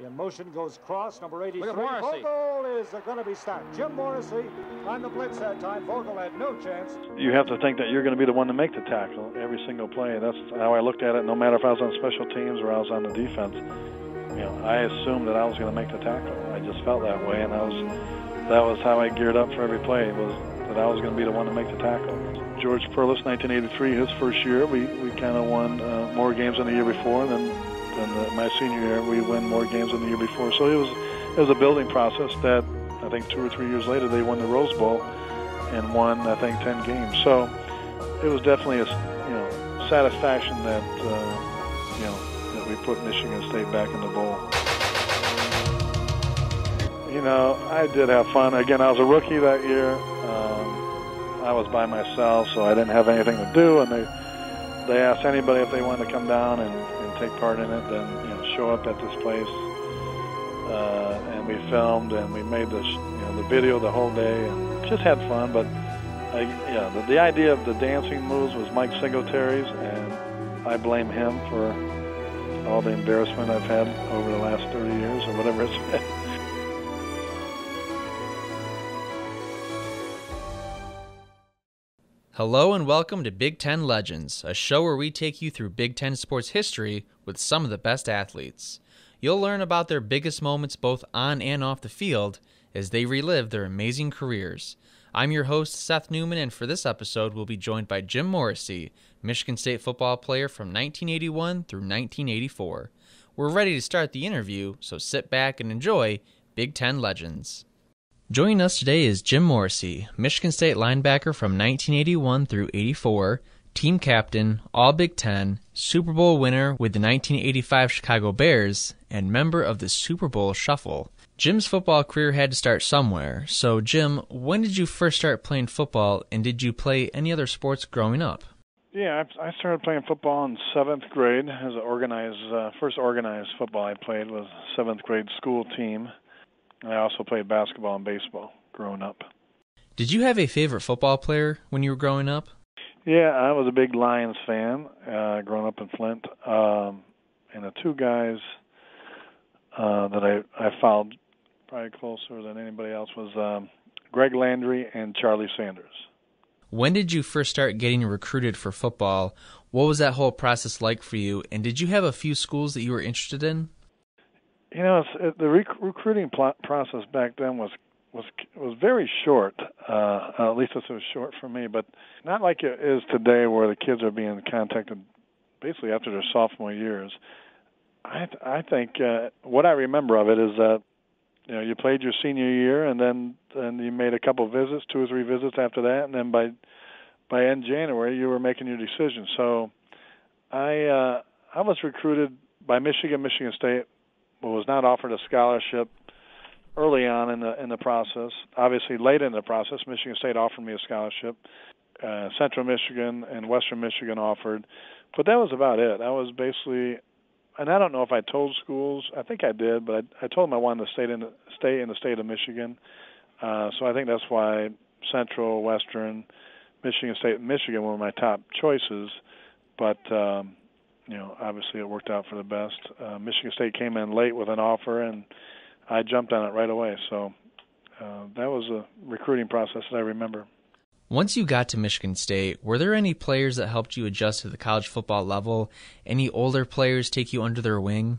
The motion goes cross, number 83. Look. Vogel is going to be stopped. Jim Morrissey on the blitz that time. Vogel had no chance. You have to think that you're going to be the one to make the tackle every single play. That's how I looked at it. No matter if I was on special teams or I was on the defense, you know, I assumed that I was going to make the tackle. I just felt that way, and that was that was how I geared up for every play. Was that I was going to be the one to make the tackle. George Perles, 1983, his first year, we, we kind of won uh, more games than the year before, and then uh, my senior year we win more games than the year before. So it was it was a building process that I think two or three years later they won the Rose Bowl and won I think ten games. So it was definitely a you know satisfaction that uh, you know that we put Michigan State back in the bowl. You know, I did have fun. Again, I was a rookie that year. Um, I was by myself, so I didn't have anything to do, and they they asked anybody if they wanted to come down and take part in it, then you know show up at this place. Uh, and we filmed and we made this, you know, the video the whole day and just had fun. But I, yeah, the, the idea of the dancing moves was Mike Singletary's, and I blame him for all the embarrassment I've had over the last 30 years or whatever it's been. Hello and welcome to Big Ten Legends, a show where we take you through Big Ten sports history with some of the best athletes. You'll learn about their biggest moments both on and off the field as they relive their amazing careers. I'm your host, Seth Newman, and for this episode, we'll be joined by Jim Morrissey, Michigan State football player from 1981 through 1984. We're ready to start the interview, so sit back and enjoy Big Ten Legends. Joining us today is Jim Morrissey, Michigan State linebacker from 1981 through 84, team captain, All Big Ten, Super Bowl winner with the 1985 Chicago Bears, and member of the Super Bowl Shuffle. Jim's football career had to start somewhere. So, Jim, when did you first start playing football, and did you play any other sports growing up? Yeah, I started playing football in seventh grade as an organized. Uh, first organized football I played was seventh grade school team I also played basketball and baseball growing up. Did you have a favorite football player when you were growing up? Yeah, I was a big Lions fan uh, growing up in Flint. Um, and the two guys uh, that I, I followed probably closer than anybody else was um, Greg Landry and Charlie Sanders. When did you first start getting recruited for football? What was that whole process like for you? And did you have a few schools that you were interested in? You know, it, the rec- recruiting pl- process back then was was was very short. Uh, at least it was short for me, but not like it is today, where the kids are being contacted basically after their sophomore years. I th- I think uh, what I remember of it is that you know you played your senior year, and then then you made a couple visits, two or three visits after that, and then by by end January you were making your decision. So I uh, I was recruited by Michigan, Michigan State, was not offered a scholarship early on in the in the process. Obviously, late in the process, Michigan State offered me a scholarship. Uh, Central Michigan and Western Michigan offered, but that was about it. That was basically, and I don't know if I told schools. I think I did, but I, I told them I wanted to stay in the, stay in the state of Michigan. Uh, so I think that's why Central, Western, Michigan State, Michigan were my top choices. But um, you know, obviously it worked out for the best. Uh, Michigan State came in late with an offer, and I jumped on it right away. So uh, that was a recruiting process that I remember. Once you got to Michigan State, were there any players that helped you adjust to the college football level? Any older players take you under their wing?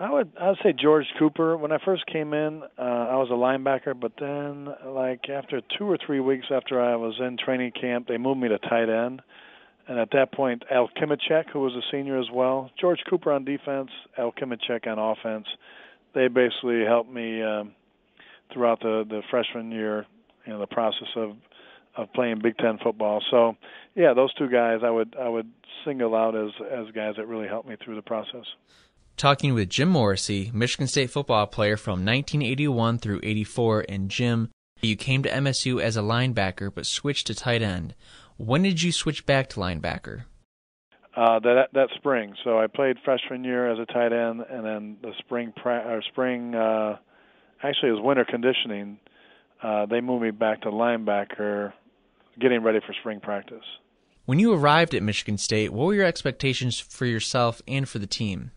I would I would say George Cooper. When I first came in, uh, I was a linebacker, but then like after two or three weeks after I was in training camp, they moved me to tight end and at that point, Al Kimicek, who was a senior as well, George Cooper on defense, Al Kimicek on offense. They basically helped me um, throughout the the freshman year, you know, the process of of playing Big Ten football. So, yeah, those two guys I would I would single out as as guys that really helped me through the process. Talking with Jim Morrissey, Michigan State football player from 1981 through 84, and Jim, you came to MSU as a linebacker but switched to tight end. When did you switch back to linebacker? Uh, that that spring. So I played freshman year as a tight end, and then the spring pra- or spring uh, actually it was winter conditioning. Uh, they moved me back to linebacker, getting ready for spring practice. When you arrived at Michigan State, what were your expectations for yourself and for the team?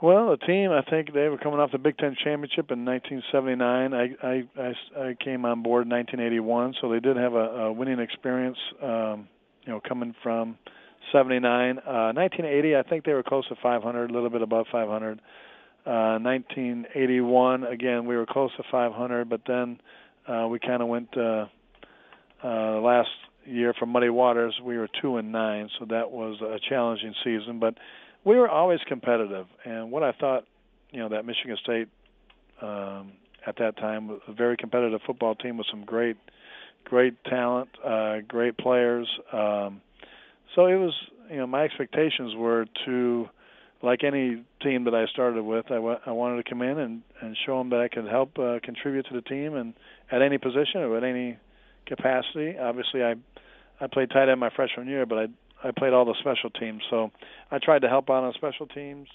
Well, the team, I think they were coming off the Big Ten championship in 1979. I I I, I came on board in 1981, so they did have a, a winning experience. Um, you know, coming from 79, uh, 1980, I think they were close to 500, a little bit above 500. Uh, 1981, again, we were close to 500, but then uh, we kind of went uh, uh, last year from Muddy Waters. We were two and nine, so that was a challenging season. But we were always competitive, and what I thought, you know, that Michigan State um, at that time was a very competitive football team with some great, great talent, uh, great players. Um, so it was, you know, my expectations were to, like any team that I started with, I, w- I wanted to come in and and show them that I could help uh, contribute to the team and at any position or at any capacity. Obviously, I I played tight end my freshman year, but I I played all the special teams. So I tried to help out on special teams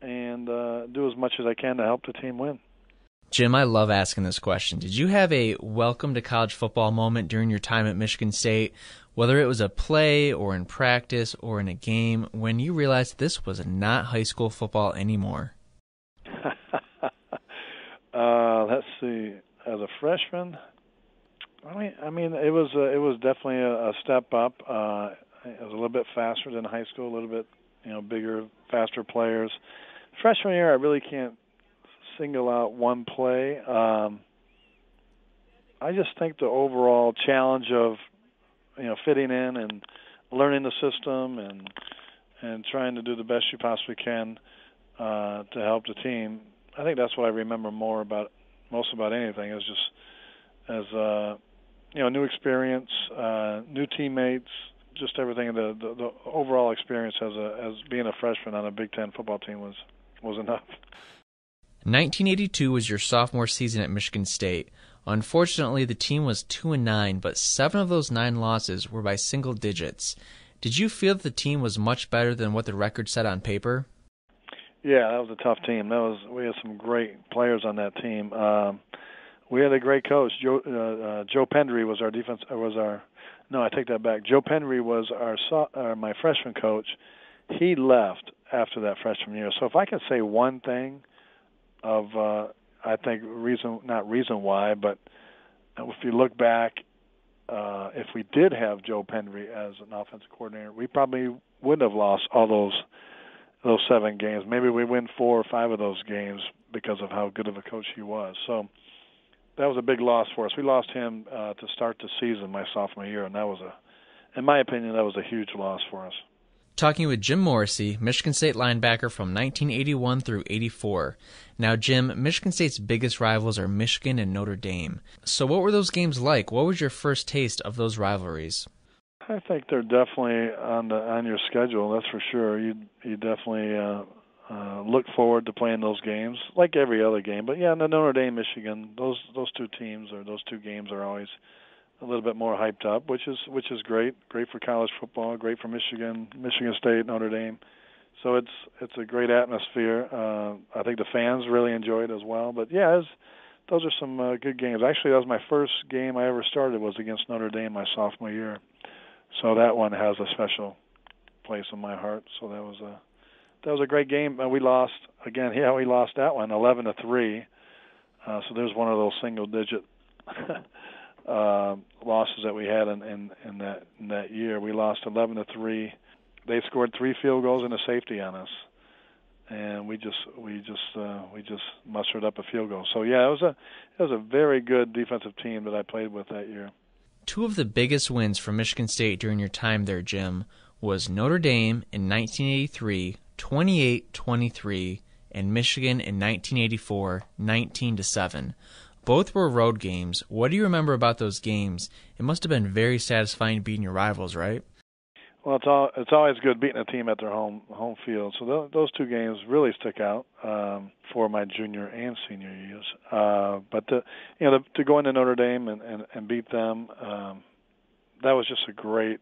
and uh, do as much as I can to help the team win. Jim, I love asking this question. Did you have a welcome to college football moment during your time at Michigan State, whether it was a play or in practice or in a game, when you realized this was not high school football anymore? uh, let's see. As a freshman, I mean, I mean, it was a, it was definitely a, a step up. Uh, it was a little bit faster than high school, a little bit, you know, bigger, faster players. Freshman year, I really can't single out one play. Um, I just think the overall challenge of, you know, fitting in and learning the system and and trying to do the best you possibly can uh, to help the team. I think that's what I remember more about most about anything is just as uh, you know, new experience, uh, new teammates, just everything. The, the the overall experience as a as being a freshman on a Big Ten football team was was enough. 1982 was your sophomore season at Michigan State. Unfortunately, the team was two and nine, but seven of those nine losses were by single digits. Did you feel that the team was much better than what the record said on paper? Yeah, that was a tough team. That was we had some great players on that team. Um, we had a great coach. Joe uh, uh, Joe Pendry was our defense was our no, I take that back. Joe Pendry was our uh, my freshman coach. He left after that freshman year. So if I can say one thing of uh I think reason not reason why, but if you look back uh if we did have Joe Pendry as an offensive coordinator, we probably would have lost all those those seven games. Maybe we win four or five of those games because of how good of a coach he was. So that was a big loss for us. We lost him uh, to start the season my sophomore year, and that was a, in my opinion, that was a huge loss for us. Talking with Jim Morrissey, Michigan State linebacker from 1981 through 84. Now, Jim, Michigan State's biggest rivals are Michigan and Notre Dame. So, what were those games like? What was your first taste of those rivalries? I think they're definitely on the on your schedule. That's for sure. You you definitely uh, uh, look forward to playing those games, like every other game. But yeah, the Notre Dame, Michigan, those those two teams or those two games are always a little bit more hyped up, which is which is great. Great for college football, great for Michigan, Michigan State, Notre Dame. So it's it's a great atmosphere. Uh, I think the fans really enjoy it as well. But yeah, was, those are some uh, good games. Actually, that was my first game I ever started was against Notre Dame my sophomore year. So that one has a special place in my heart. So that was a that was a great game. We lost again. Yeah, we lost that one, eleven to three. Uh, so there's one of those single-digit uh, losses that we had in, in, in that in that year. We lost eleven to three. They scored three field goals and a safety on us, and we just we just uh, we just mustered up a field goal. So yeah, it was a it was a very good defensive team that I played with that year. Two of the biggest wins for Michigan State during your time there, Jim, was Notre Dame in 1983 28-23 and Michigan in 1984 19 to 7. Both were road games. What do you remember about those games? It must have been very satisfying beating your rivals, right? Well, it's all it's always good beating a team at their home home field. So th- those two games really stick out um, for my junior and senior years. Uh, but the, you know, the, to go into Notre Dame and and, and beat them, um, that was just a great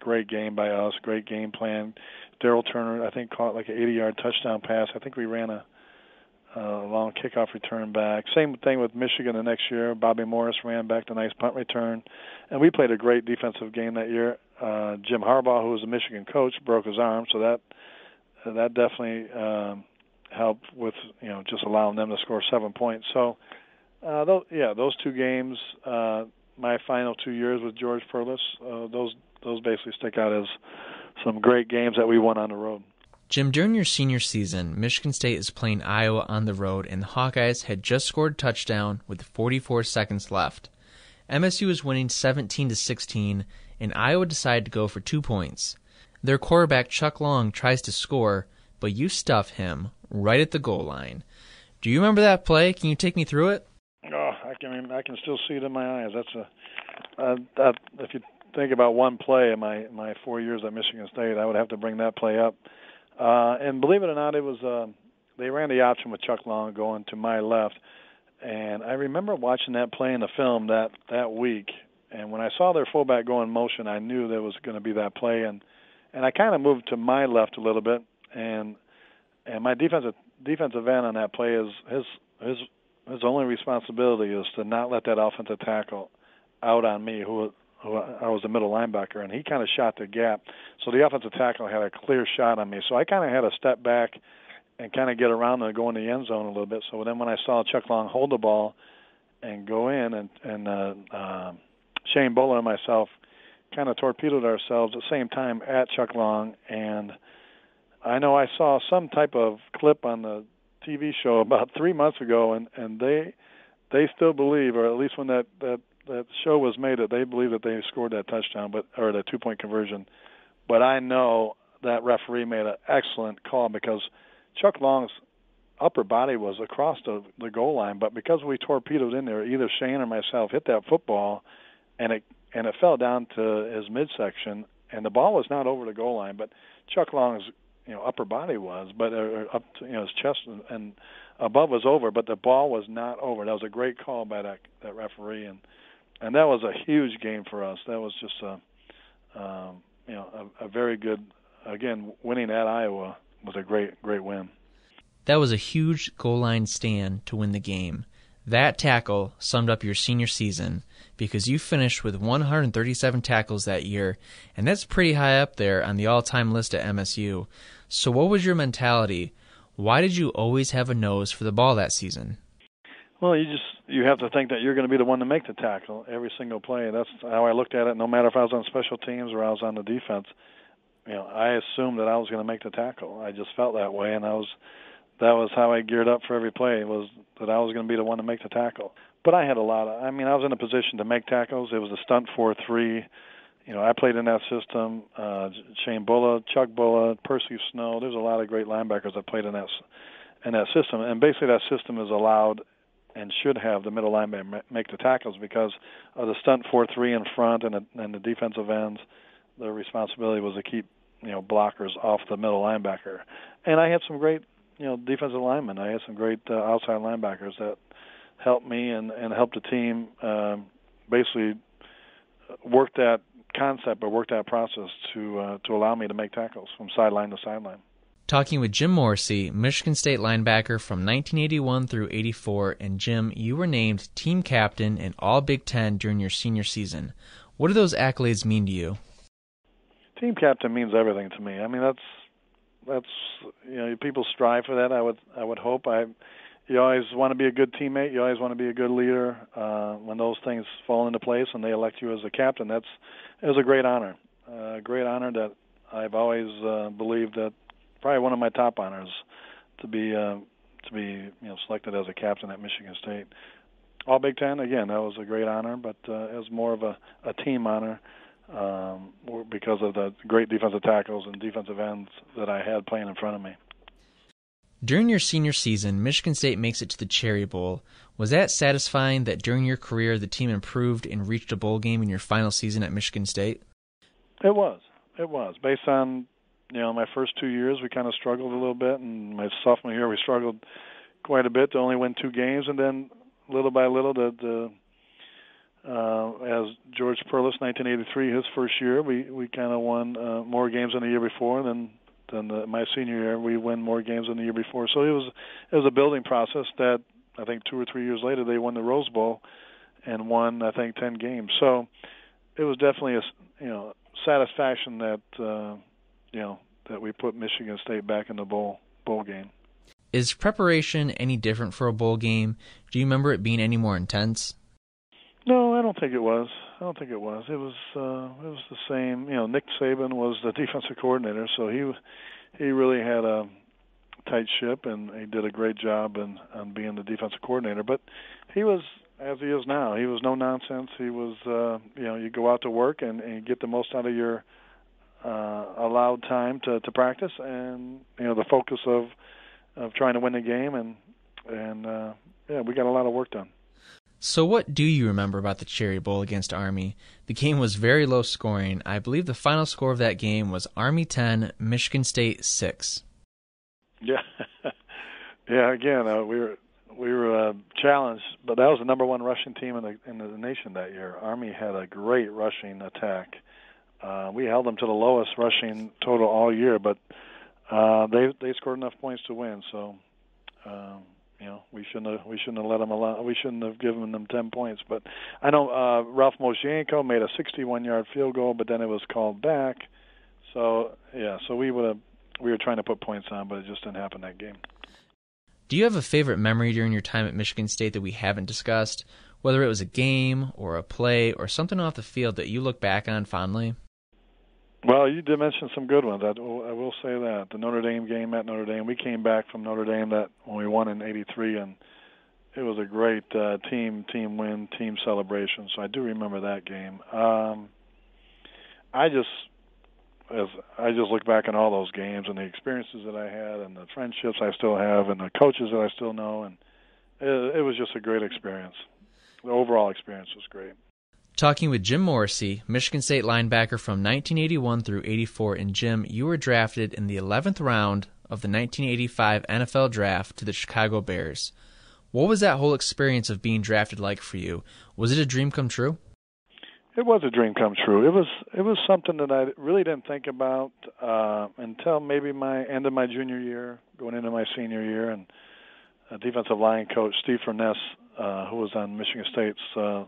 great game by us. Great game plan. Daryl Turner, I think, caught like an 80-yard touchdown pass. I think we ran a, a long kickoff return back. Same thing with Michigan the next year. Bobby Morse ran back the nice punt return, and we played a great defensive game that year. Uh, Jim Harbaugh, who was a Michigan coach, broke his arm, so that that definitely um, help with you know just allowing them to score seven points. So, uh, those, yeah, those two games, uh, my final two years with George Perles, uh, those those basically stick out as some great games that we won on the road. Jim, during your senior season, Michigan State is playing Iowa on the road, and the Hawkeyes had just scored a touchdown with 44 seconds left. MSU was winning 17 to 16, and Iowa decided to go for two points. Their quarterback Chuck Long tries to score, but you stuff him right at the goal line. Do you remember that play? Can you take me through it? Oh, I can. I can still see it in my eyes. That's a. Uh, that, if you think about one play in my my four years at Michigan State, I would have to bring that play up. Uh, and believe it or not, it was uh, they ran the option with Chuck Long going to my left, and I remember watching that play in the film that that week. And when I saw their fullback go in motion, I knew there was going to be that play, and and I kind of moved to my left a little bit, and and my defensive defensive end on that play is his his his only responsibility is to not let that offensive tackle out on me, who who I was a middle linebacker, and he kind of shot the gap. So the offensive tackle had a clear shot on me. So I kind of had to step back and kind of get around and go in the end zone a little bit. So then when I saw Chuck Long hold the ball and go in, and and uh, uh, Shane Bullough and myself kind of torpedoed ourselves at the same time at Chuck Long, and I know I saw some type of clip on the TV show about three months ago, and and they they still believe, or at least when that that that show was made that they believe that they scored that touchdown, but or that two point conversion. But I know that referee made an excellent call because Chuck Long's upper body was across the the goal line, but because we torpedoed in there, either Shane or myself hit that football, and it and it fell down to his midsection, and the ball was not over the goal line, but Chuck Long's you know upper body was, but uh, up to, you know his chest and, and above was over, but the ball was not over. That was a great call by that that referee, and and that was a huge game for us. That was just a um, you know a, a very good again winning at Iowa was a great great win. That was a huge goal line stand to win the game. That tackle summed up your senior season because you finished with 137 tackles that year, and that's pretty high up there on the all time list at MSU. So, what was your mentality? Why did you always have a nose for the ball that season? Well, you just you have to think that you're going to be the one to make the tackle every single play. That's how I looked at it. No matter if I was on special teams or I was on the defense, you know, I assumed that I was going to make the tackle. I just felt that way, and I was that was how I geared up for every play was that I was going to be the one to make the tackle. But I had a lot of. I mean, I was in a position to make tackles. It was a stunt four three. You know, I played in that system. Uh, Shane Bullough, Chuck Bullough, Percy Snow. There's a lot of great linebackers that played in that in that system, and basically that system is allowed and should have the middle linebacker make the tackles because of the stunt four three in front and and the defensive ends. Their responsibility was to keep you know blockers off the middle linebacker, and I had some great you know defensive linemen. I had some great uh, outside linebackers that helped me and and helped the team um, basically work that concept or work that process to uh, to allow me to make tackles from sideline to sideline. Talking with Jim Morrissey, Michigan State linebacker from 1981 through 84, and Jim, you were named team captain and All Big Ten during your senior season. What do those accolades mean to you? Team captain means everything to me. I mean, that's that's you know people strive for that. I would I would hope I you always want to be a good teammate. You always want to be a good leader. Uh, when those things fall into place and they elect you as a captain, that's was a great honor. A uh, great honor that I've always uh, believed that probably one of my top honors to be uh, to be you know selected as a captain at Michigan State. All Big Ten again, that was a great honor, but uh, it was more of a, a team honor um, because of the great defensive tackles and defensive ends that I had playing in front of me. During your senior season, Michigan State makes it to the Cherry Bowl. Was that satisfying that during your career the team improved and reached a bowl game in your final season at Michigan State? It was. It was. Based on, you know, my first two years, we kind of struggled a little bit, and my sophomore year, we struggled quite a bit to only win two games, and then little by little, the, the uh, as George Perles, 1983, his first year, we we kind of won uh, more games than the year before. Than than the, my senior year, we win more games than the year before. So it was it was a building process that I think two or three years later they won the Rose Bowl and won I think 10 games. So it was definitely a you know satisfaction that uh, you know that we put Michigan State back in the bowl bowl game. Is preparation any different for a bowl game? Do you remember it being any more intense? No, I don't think it was. I don't think it was. It was uh it was the same. You know, Nick Saban was the defensive coordinator, so he he really had a tight ship and he did a great job in on being the defensive coordinator. But he was as he is now. He was no nonsense. He was uh you know, you go out to work and, and get the most out of your uh allowed time to to practice and you know the focus of of trying to win the game and and uh yeah, we got a lot of work done. So, what do you remember about the Cherry Bowl against Army? The game was very low scoring. I believe the final score of that game was Army 10, Michigan State 6. Yeah, yeah. Again, uh, we were we were uh, challenged, but that was the number one rushing team in the in the nation that year. Army had a great rushing attack. Uh, we held them to the lowest rushing total all year, but uh, they they scored enough points to win. So. Um, you know we shouldn't have we shouldn't have let them allow we shouldn't have given them 10 points but I know uh Ralf Mojsiejenko made a 61 yard field goal but then it was called back so yeah so we would have we were trying to put points on but it just didn't happen that game Do you have a favorite memory during your time at Michigan State that we haven't discussed whether it was a game or a play or something off the field that you look back on fondly well, you did mention some good ones. I, I will say that the Notre Dame game at Notre Dame. We came back from Notre Dame that when we won in '83, and it was a great uh, team team win, team celebration. So I do remember that game. Um, I just as I just look back on all those games and the experiences that I had and the friendships I still have and the coaches that I still know, and it, it was just a great experience. The overall experience was great. Talking with Jim Morrissey, Michigan State linebacker from 1981 through 84. And Jim, you were drafted in the 11th round of the 1985 NFL Draft to the Chicago Bears. What was that whole experience of being drafted like for you? Was it a dream come true? It was a dream come true. It was it was something that I really didn't think about uh, until maybe my end of my junior year, going into my senior year, and a defensive line coach Steve Furness, uh, who was on Michigan State's uh,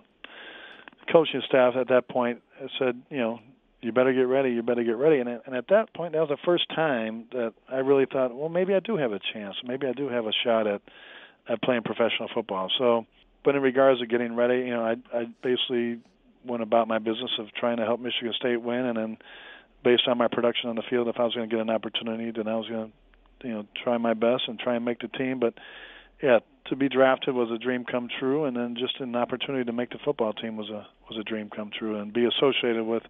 coaching staff at that point said, you know, you better get ready, you better get ready. And, and at that point, that was the first time that I really thought, well, maybe I do have a chance. Maybe I do have a shot at at playing professional football. So, but in regards to getting ready, you know, I I basically went about my business of trying to help Michigan State win, and then based on my production on the field, if I was going to get an opportunity, then I was going to, you know, try my best and try and make the team. But yeah, to be drafted was a dream come true, and then just an opportunity to make the football team was a was a dream come true, and be associated with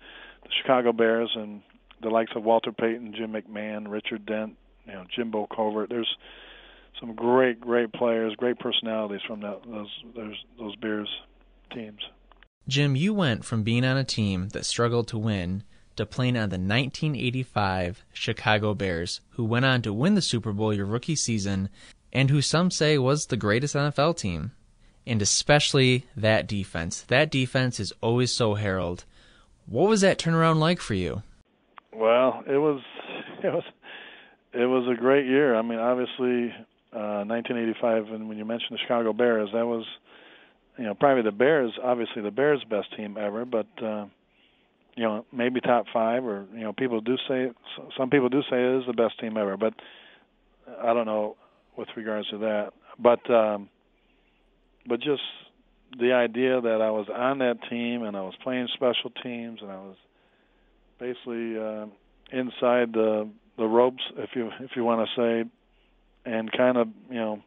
the Chicago Bears and the likes of Walter Payton, Jim McMahon, Richard Dent, you know, Jimbo Covert. There's some great, great players, great personalities from that, those those those Bears teams. Jim, you went from being on a team that struggled to win to playing on the 1985 Chicago Bears, who went on to win the Super Bowl your rookie season and who some say was the greatest NFL team. And especially that defense. That defense is always so heralded. What was that turnaround like for you? Well, it was it was it was a great year. I mean, obviously, uh, 1985, and when you mentioned the Chicago Bears, that was, you know, probably the Bears. Obviously, the Bears' best team ever, but uh, you know, maybe top five, or you know, people do say some people do say it is the best team ever, but I don't know with regards to that. But um, but just the idea that I was on that team and I was playing special teams and I was basically uh, inside the the ropes, if you if you want to say, and kind of you know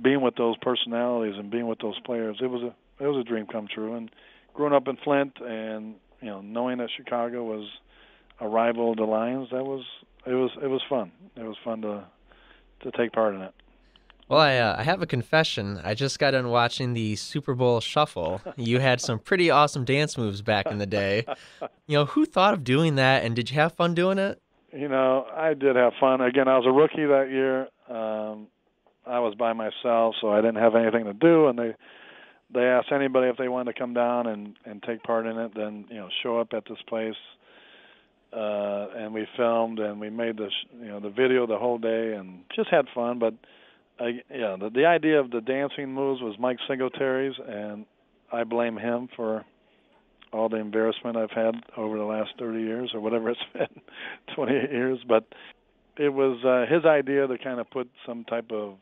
being with those personalities and being with those players, it was a it was a dream come true. And growing up in Flint and you know knowing that Chicago was a rival of the Lions, that was it was it was fun. It was fun to to take part in it. Well, I, uh, I have a confession. I just got done watching the Super Bowl Shuffle. You had some pretty awesome dance moves back in the day. You know, who thought of doing that, and did you have fun doing it? You know, I did have fun. Again, I was a rookie that year. Um, I was by myself, so I didn't have anything to do, and they they asked anybody if they wanted to come down and and take part in it. Then you know, show up at this place uh, and we filmed and we made this, you know, the video the whole day and just had fun. But I, yeah, the, the idea of the dancing moves was Mike Singletary's, and I blame him for all the embarrassment I've had over the last 30 years or whatever it's been, 28 years. But it was uh, his idea to kind of put some type of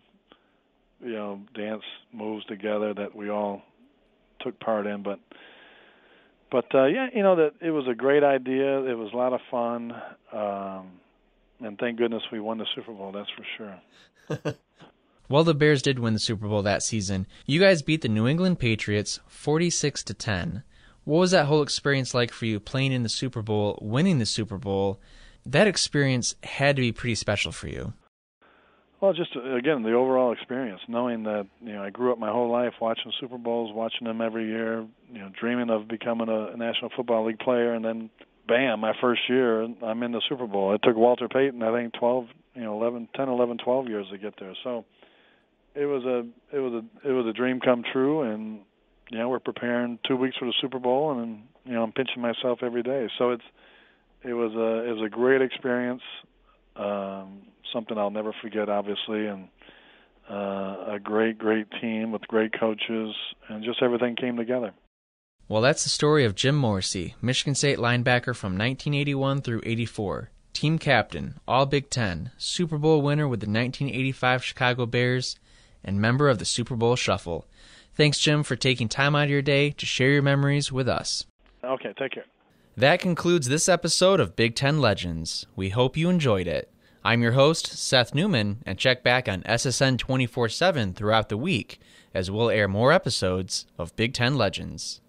you know dance moves together that we all took part in, but but uh, yeah, you know that it was a great idea. It was a lot of fun, um, and thank goodness we won the Super Bowl. That's for sure. Well, the Bears did win the Super Bowl that season. You guys beat the New England Patriots 46 to 10. What was that whole experience like for you playing in the Super Bowl, winning the Super Bowl? That experience had to be pretty special for you. Well, just uh, again the overall experience, knowing that you know I grew up my whole life watching Super Bowls, watching them every year, you know, dreaming of becoming a, a National Football League player, and then bam, my first year I'm in the Super Bowl. It took Walter Payton, I think 12, you know, 11, 10, 11, 12 years to get there. So it was a it was a it was a dream come true, and you know we're preparing two weeks for the Super Bowl, and you know I'm pinching myself every day. So it's it was a it was a great experience, um, something I'll never forget, obviously, and uh, a great great team with great coaches, and just everything came together. Well, that's the story of Jim Morrissey, Michigan State linebacker from 1981 through 84, team captain, All Big Ten, Super Bowl winner with the 1985 Chicago Bears and member of the Super Bowl Shuffle. Thanks, Jim, for taking time out of your day to share your memories with us. Okay, take care. That concludes this episode of Big Ten Legends. We hope you enjoyed it. I'm your host, Seth Newman, and check back on SSN 24 7 throughout the week as we'll air more episodes of Big Ten Legends.